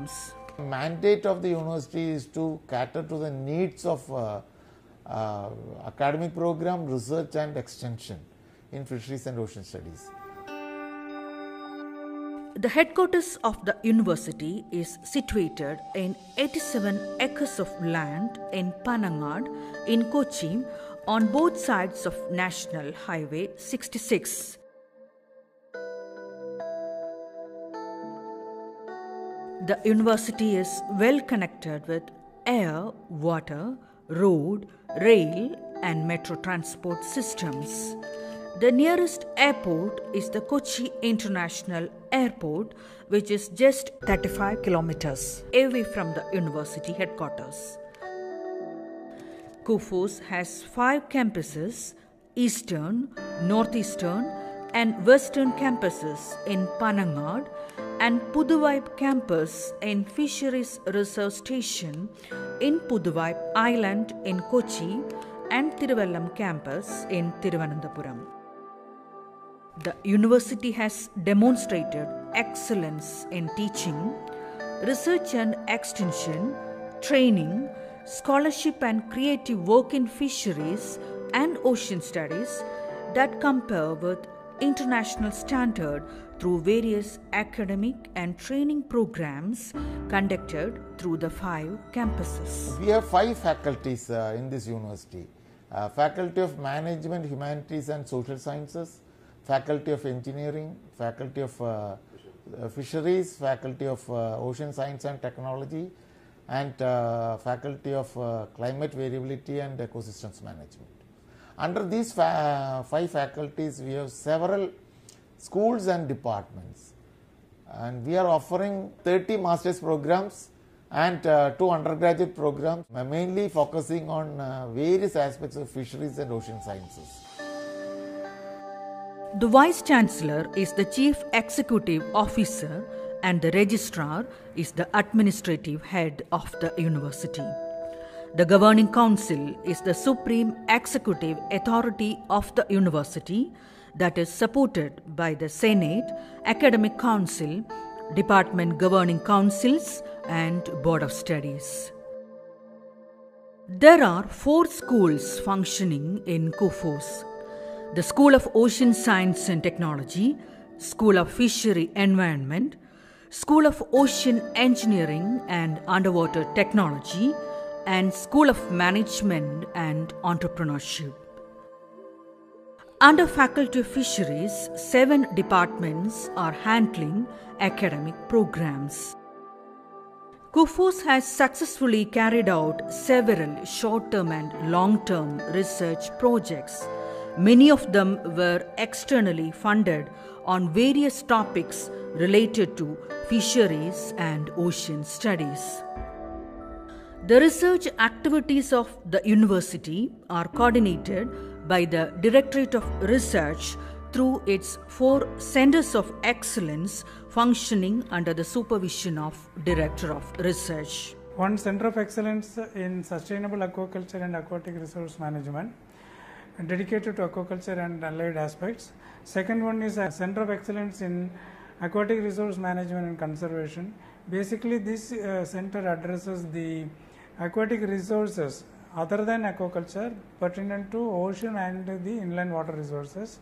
programs. mandate of the university is to cater to the needs of uh, uh, academic program, research and extension in fisheries and ocean studies. The headquarters of the university is situated in 87 acres of land in Panangad in Kochi on both sides of National Highway 66. The university is well connected with air, water, road, rail, and metro transport systems. The nearest airport is the Kochi International Airport, which is just 35 kilometers away from the university headquarters. Kufos has five campuses Eastern, Northeastern, and Western campuses in Panangad and Puduvai campus in Fisheries Reserve Station in Puduvai Island in Kochi and Tiruvallam campus in Tiruvananthapuram. The university has demonstrated excellence in teaching, research and extension, training, scholarship and creative work in fisheries and ocean studies that compare with international standard through various academic and training programs conducted through the five campuses. We have five faculties uh, in this university uh, Faculty of Management, Humanities and Social Sciences, Faculty of Engineering, Faculty of uh, uh, Fisheries, Faculty of uh, Ocean Science and Technology, and uh, Faculty of Climate Variability and Ecosystems Management. Under these fa- five faculties, we have several schools and departments and we are offering 30 master's programs and uh, two undergraduate programs mainly focusing on uh, various aspects of fisheries and ocean sciences The Vice Chancellor is the Chief Executive Officer and the Registrar is the administrative head of the university. The Governing Council is the supreme executive authority of the university that is supported by the Senate, Academic Council, Department Governing Councils, and Board of Studies. There are four schools functioning in Kufos the School of Ocean Science and Technology, School of Fishery Environment, School of Ocean Engineering and Underwater Technology, and School of Management and Entrepreneurship. Under Faculty of Fisheries, seven departments are handling academic programs. Kufos has successfully carried out several short term and long term research projects. Many of them were externally funded on various topics related to fisheries and ocean studies. The research activities of the university are coordinated by the Directorate of Research through its four centers of excellence functioning under the supervision of Director of Research. One center of excellence in sustainable aquaculture and aquatic resource management dedicated to aquaculture and allied aspects. Second one is a center of excellence in aquatic resource management and conservation. Basically, this uh, center addresses the aquatic resources other than aquaculture pertinent to ocean and the inland water resources.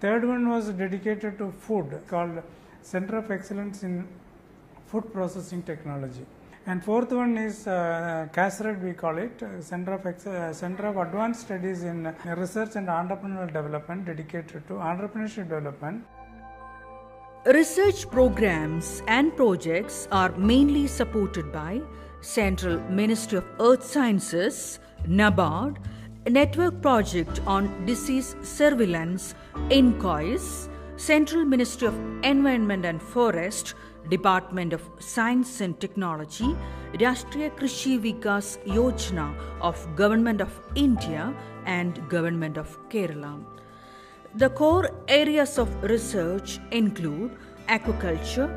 Third one was dedicated to food called Center of Excellence in Food Processing Technology. And fourth one is uh, CASRED, we call it, uh, Center of Ex- uh, Center of Advanced Studies in Research and Entrepreneurial Development, dedicated to entrepreneurship development. Research programs and projects are mainly supported by Central Ministry of Earth Sciences, NABARD, Network Project on Disease Surveillance, INCOIS, Central Ministry of Environment and Forest, Department of Science and Technology, Rashtriya Krishi Vikas Yojana of Government of India and Government of Kerala. The core areas of research include aquaculture,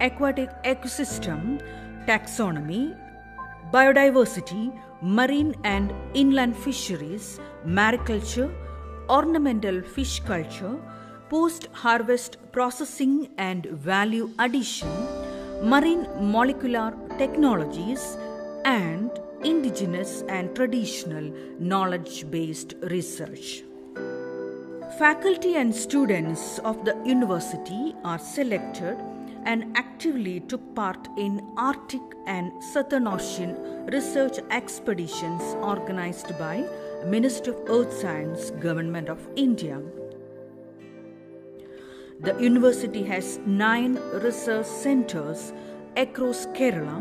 aquatic ecosystem, taxonomy, biodiversity, marine and inland fisheries, mariculture, ornamental fish culture, post harvest processing and value addition, marine molecular technologies, and indigenous and traditional knowledge based research. Faculty and students of the university are selected and actively took part in Arctic and Southern Ocean research expeditions organized by Ministry of Earth Science, Government of India. The university has nine research centers across Kerala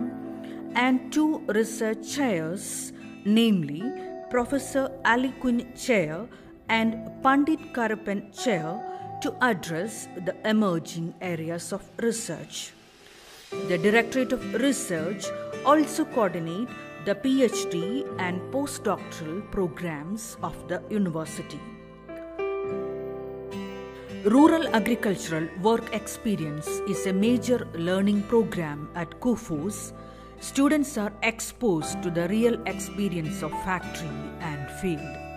and two research chairs, namely Professor Ali Kun Chair and Pandit Karuppan Chair, to address the emerging areas of research. The Directorate of Research also coordinate the PhD and postdoctoral programs of the university. Rural Agricultural Work Experience is a major learning program at KUFOS. Students are exposed to the real experience of factory and field.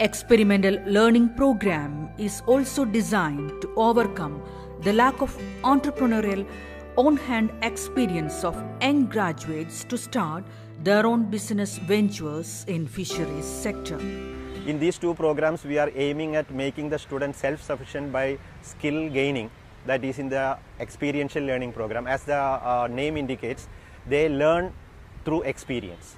Experimental learning program is also designed to overcome the lack of entrepreneurial on-hand experience of young graduates to start their own business ventures in fisheries sector. In these two programs, we are aiming at making the student self-sufficient by skill gaining. That is in the experiential learning program. As the uh, name indicates, they learn through experience.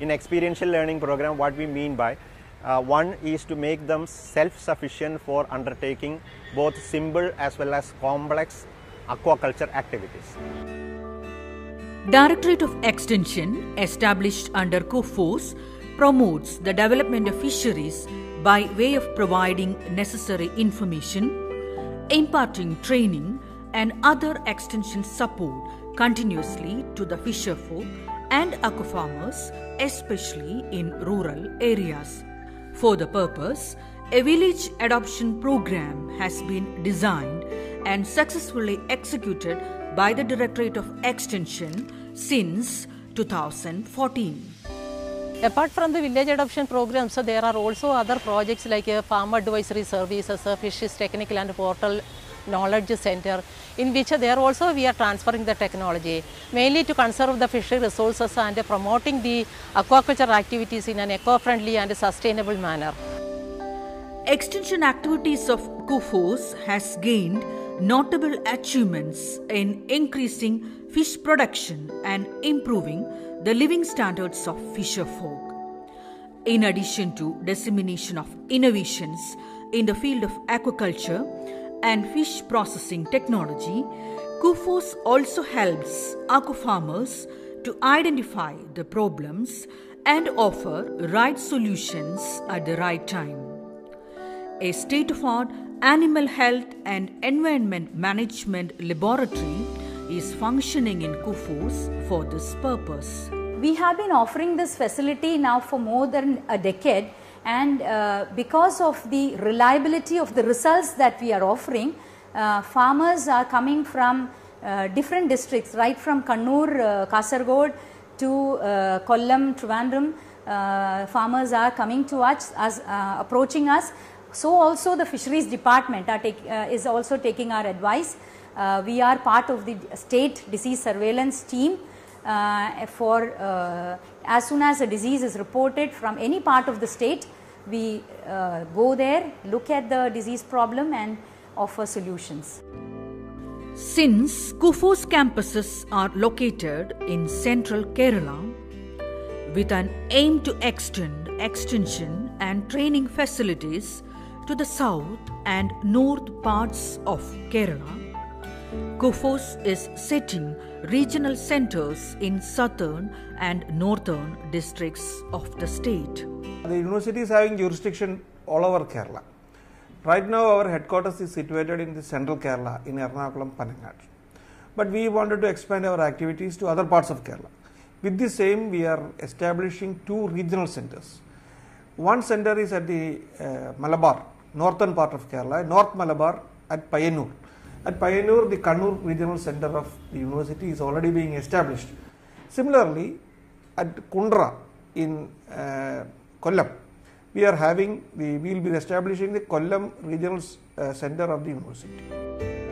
In experiential learning program, what we mean by uh, one is to make them self-sufficient for undertaking both simple as well as complex aquaculture activities. Directorate of Extension, established under KUFOS, promotes the development of fisheries by way of providing necessary information, imparting training, and other extension support continuously to the fisherfolk and aquafarmers, especially in rural areas. For the purpose, a village adoption program has been designed and successfully executed by the Directorate of Extension since 2014. Apart from the village adoption programs, there are also other projects like a farm advisory services, uh, a fishes technical and portal knowledge center in which there also we are transferring the technology mainly to conserve the fishery resources and promoting the aquaculture activities in an eco-friendly and sustainable manner. Extension activities of KUFOS has gained notable achievements in increasing fish production and improving the living standards of fisherfolk. In addition to dissemination of innovations in the field of aquaculture and fish processing technology, KUFOS also helps aquafarmers to identify the problems and offer right solutions at the right time. A state of art animal health and environment management laboratory is functioning in KUFOS for this purpose. We have been offering this facility now for more than a decade and uh, because of the reliability of the results that we are offering, uh, farmers are coming from uh, different districts right from Kannur, uh, Kasargod to uh, Kollam, Trivandrum. Uh, farmers are coming to us, as, uh, approaching us. So also the fisheries department take, is also taking our advice. We are part of the state disease surveillance team for as soon as a disease is reported from any part of the state, we uh, go there, look at the disease problem and offer solutions. Since KUFOS campuses are located in central Kerala with an aim to extend extension and training facilities to the south and north parts of Kerala, KUFOS is setting regional centers in southern and northern districts of the state. The university is having jurisdiction all over Kerala. Right now, our headquarters is situated in the central Kerala in Ernakulam, Panangad. But we wanted to expand our activities to other parts of Kerala. With the same, we are establishing two regional centers. One center is at the uh, Malabar, northern part of Kerala, North Malabar at Payyanur. At Payyanur, the Kannur regional center of the university is already being established. Similarly, at Kundara in uh, Kollam, we are having the we will be establishing the Kollam regional uh, center of the university.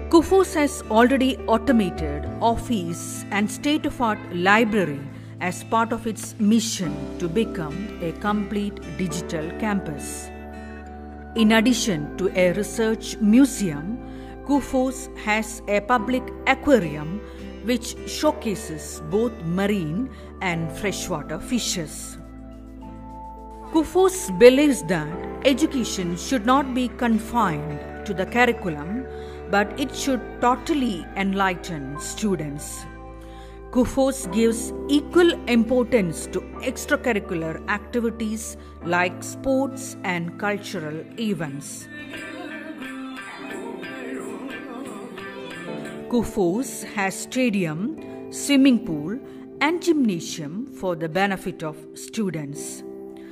KUFOS has already automated office and state of art library as part of its mission to become a complete digital campus. In addition to a research museum, KUFOS has a public aquarium which showcases both marine and freshwater fishes. KUFOS believes that education should not be confined to the curriculum but it should totally enlighten students. KUFOS gives equal importance to extracurricular activities like sports and cultural events. KUFOS has stadium, swimming pool and gymnasium for the benefit of students.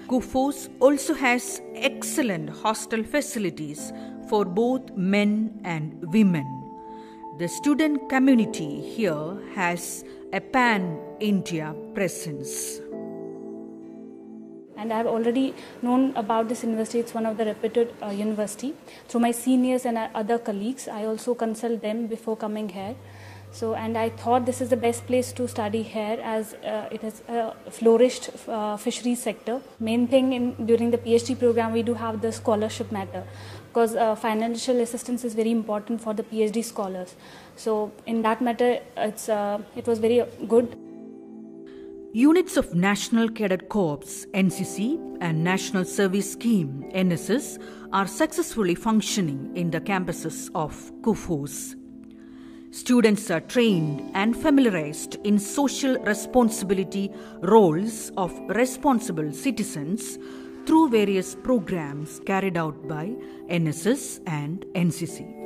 KUFOS also has excellent hostel facilities for both men and women. The student community here has a pan India presence. And I've already known about this university. It's one of the reputed uh, university. Through my seniors and uh, other colleagues, I also consult them before coming here. So, and I thought this is the best place to study here as uh, it has a flourished uh, fisheries sector. Main thing in during the PhD program, we do have the scholarship matter because uh, financial assistance is very important for the PhD scholars. So, in that matter, it's uh, it was very good. Units of National Cadet Corps NCC and National Service Scheme NSS are successfully functioning in the campuses of KUFOS. Students are trained and familiarized in social responsibility roles of responsible citizens through various programs carried out by NSS and NCC.